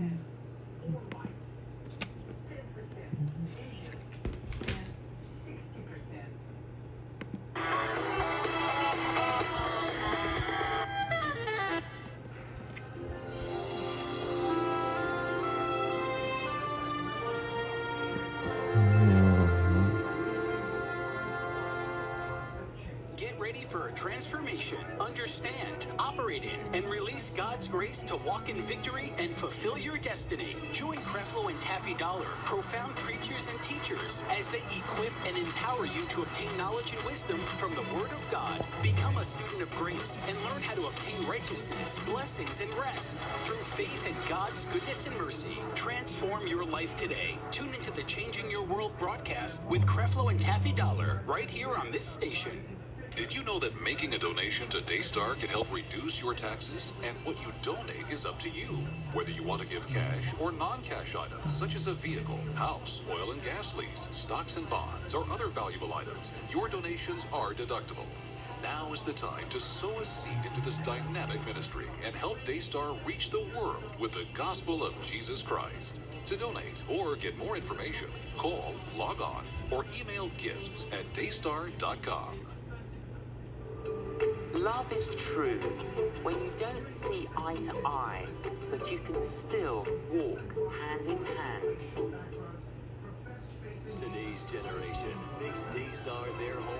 or ready for a transformation. Understand, operate in, and release God's grace to walk in victory and fulfill your destiny. Join Creflo and Taffi Dollar, profound preachers and teachers, as they equip and empower you to obtain knowledge and wisdom from the Word of God. Become a student of grace and learn how to obtain righteousness, blessings, and rest through faith in God's goodness and mercy. Transform your life today. Tune into the Changing Your World broadcast with Creflo and Taffi Dollar right here on this station. Did you know that making a donation to Daystar can help reduce your taxes? And what you donate is up to you. Whether you want to give cash or non-cash items, such as a vehicle, house, oil and gas lease, stocks and bonds, or other valuable items, your donations are deductible. Now is the time to sow a seed into this dynamic ministry and help Daystar reach the world with the gospel of Jesus Christ. To donate or get more information, call, log on, or email gifts at daystar.com. Love is true when you don't see eye to eye, but you can still walk hand in hand. Today's generation makes Daystar their home.